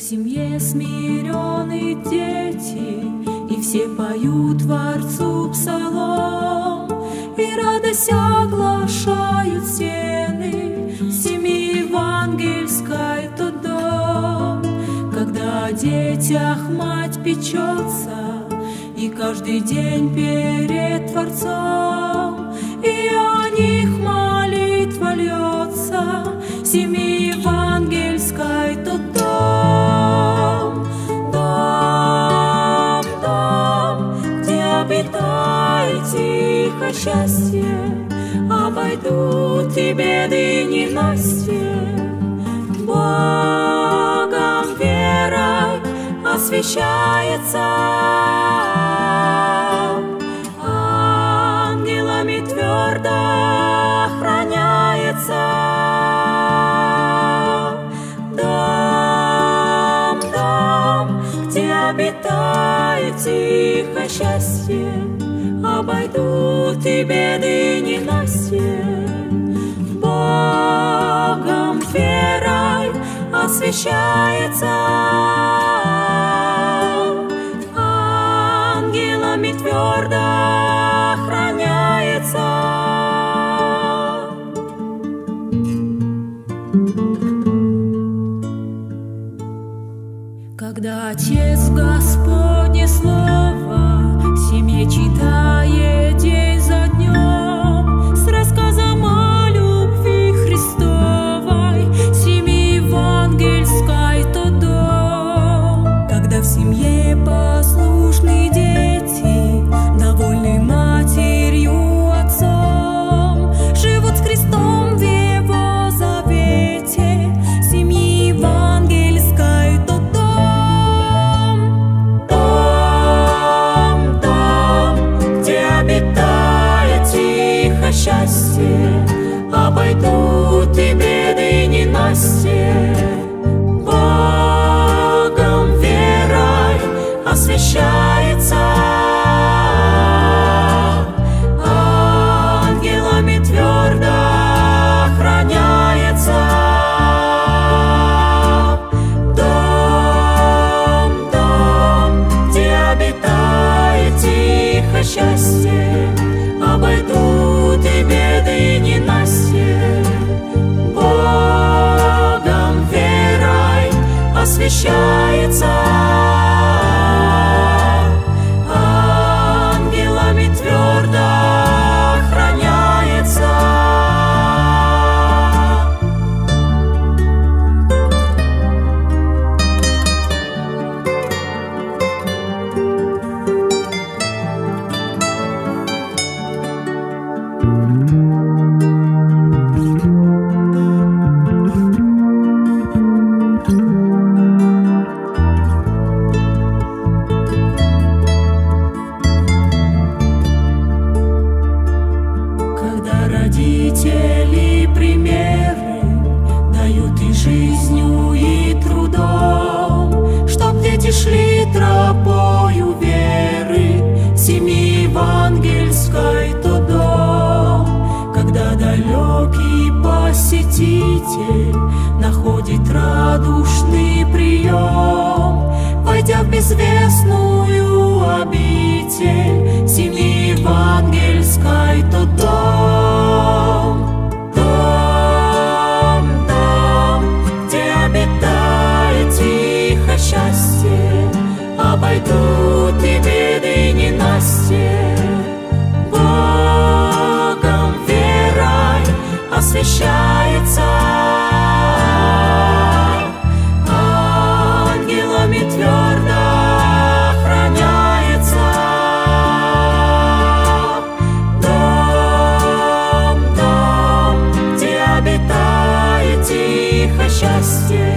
В семье смирены дети, И все поют Творцу псалом, И радость оглашают стены Семьи евангельской тот дом. Когда о детях мать печется, И каждый день перед Творцом, И о них молитва льется, Семьи счастье, обойдут и беды ненастье. Богом верой освещается, ангелами твердо охраняется. Дом, дом, где обитает тихо счастье, обойдут и беды ненастье. Богом верой освещается, ангелами твердо охраняется. Когда Отец Господне Слово семье читает счастье, обойдут и беды ненастье. Богом верой освещается, освещается, посетитель находит радушный прием, войдя в безвестную где обитает тихо счастье, обойдут